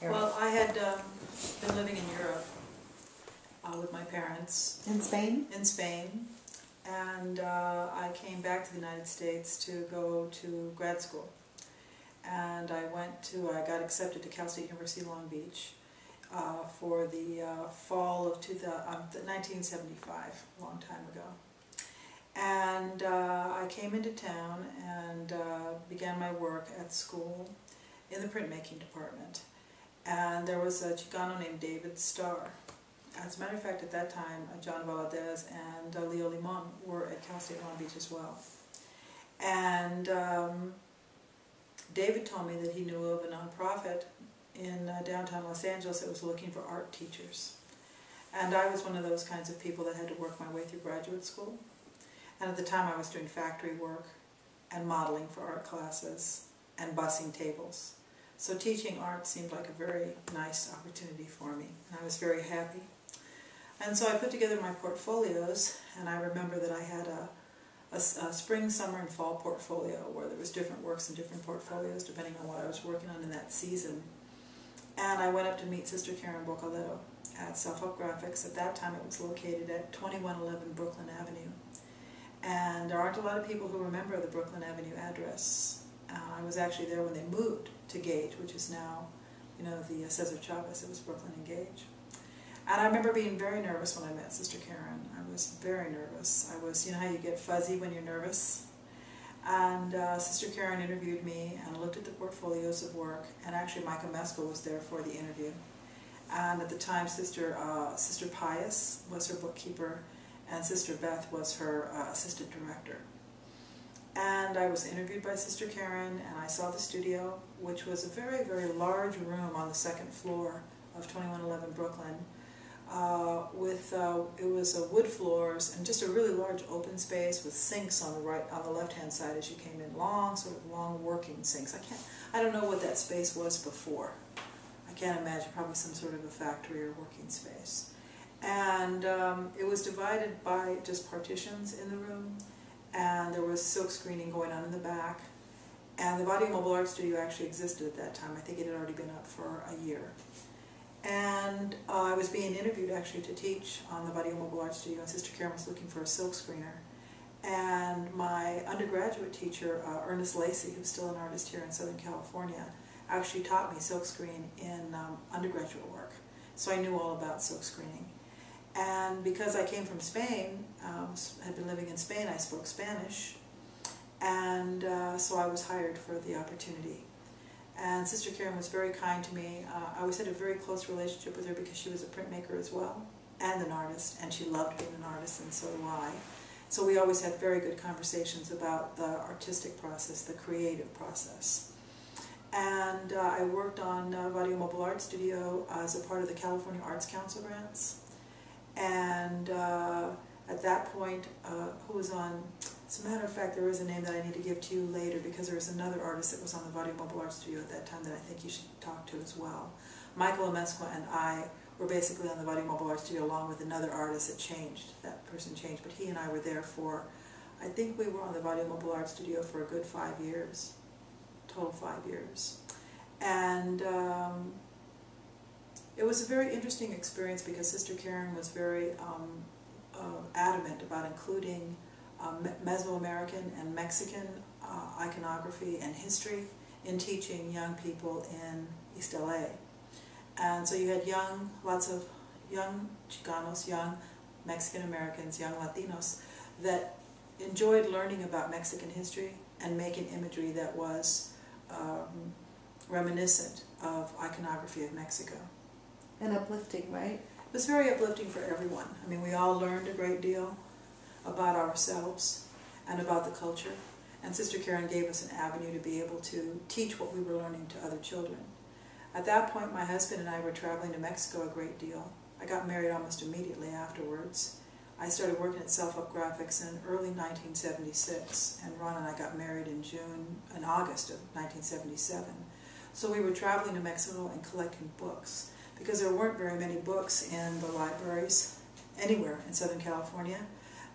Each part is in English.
area? Well, I had um, been living in Europe uh, with my parents In Spain? in Spain, and uh, I came back to the United States to go to grad school. And I went to, I got accepted to Cal State University Long Beach uh, for the uh, fall of 2000, um, 1975, a long time ago. And uh, I came into town and uh, began my work at school in the printmaking department. And there was a Chicano named David Starr. As a matter of fact, at that time, John Valadez and uh, Leo Limon were at Cal State Long Beach as well. And um, David told me that he knew of a nonprofit in uh, downtown Los Angeles that was looking for art teachers. And I was one of those kinds of people that had to work my way through graduate school. And at the time I was doing factory work and modeling for art classes and bussing tables. So teaching art seemed like a very nice opportunity for me, and I was very happy. And so I put together my portfolios, and I remember that I had a, a, a spring, summer, and fall portfolio where there was different works and different portfolios depending on what I was working on in that season. And I went up to meet Sister Karen Boccalero at Self Help Graphics. At that time it was located at 2111 Brooklyn Avenue. And there aren't a lot of people who remember the Brooklyn Avenue address. Uh, I was actually there when they moved to Gage, which is now, you know, the uh, Cesar Chavez. It was Brooklyn and Gage. And I remember being very nervous when I met Sister Karen. I was very nervous. I was, you know how you get fuzzy when you're nervous? And uh, Sister Karen interviewed me and looked at the portfolios of work, and actually Michael Amescua was there for the interview. And at the time, Sister uh, Sister Pius was her bookkeeper, and Sister Beth was her uh, assistant director. And I was interviewed by Sister Karen, and I saw the studio, which was a very, very large room on the second floor of 2111 Brooklyn. Uh, with uh, it was wood floors and just a really large open space with sinks on the right on the left hand side as you came in. Long sort of long working sinks. I can't I don't know what that space was before. I can't imagine probably some sort of a factory or working space. And um, it was divided by just partitions in the room and there was silk screening going on in the back and the Barrio Mobile Art Studio actually existed at that time I think it had already been up for a year and uh, I was being interviewed actually to teach on the Barrio Mobile Art Studio, and Sister Karen was looking for a silk screener. And my undergraduate teacher, uh, Ernest Lacey, who's still an artist here in Southern California, actually taught me silk screen in um, undergraduate work. So I knew all about silk screening. And because I came from Spain, um, had been living in Spain, I spoke Spanish. And uh, so I was hired for the opportunity. And Sister Karen was very kind to me. Uh, I always had a very close relationship with her because she was a printmaker as well, and an artist, and she loved being an artist, and so do I. So we always had very good conversations about the artistic process, the creative process. And uh, I worked on uh, Mobile Art Studio as a part of the California Arts Council grants. And uh, at that point, uh, who was on as a matter of fact, there is a name that I need to give to you later because there was another artist that was on the Barrio Mobile Art Studio at that time that I think you should talk to as well. Michael Amescua and I were basically on the Barrio Mobile Art Studio along with another artist that changed. That person changed, but he and I were there for, I think we were on the Barrio Mobile Art Studio for a good five years, total five years. And um, it was a very interesting experience because Sister Karen was very um, uh, adamant about including um, Mesoamerican and Mexican uh, iconography and history in teaching young people in East LA. And so you had young, lots of young Chicanos, young Mexican Americans, young Latinos that enjoyed learning about Mexican history and making imagery that was um, reminiscent of iconography of Mexico. And uplifting, right? It was very uplifting for everyone. I mean, we all learned a great deal about ourselves and about the culture. And Sister Karen gave us an avenue to be able to teach what we were learning to other children. At that point, my husband and I were traveling to Mexico a great deal. I got married almost immediately afterwards. I started working at Self Help Graphics in early 1976, and Ron and I got married in June, in August of 1977. So we were traveling to Mexico and collecting books, because there weren't very many books in the libraries anywhere in Southern California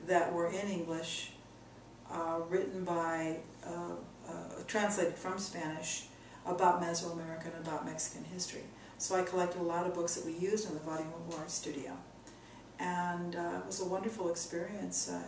that were in English, uh, written by, uh, uh, translated from Spanish, about Mesoamerican, about Mexican history. So I collected a lot of books that we used in the Barrio Mobile Art Studio. And uh, it was a wonderful experience. Uh,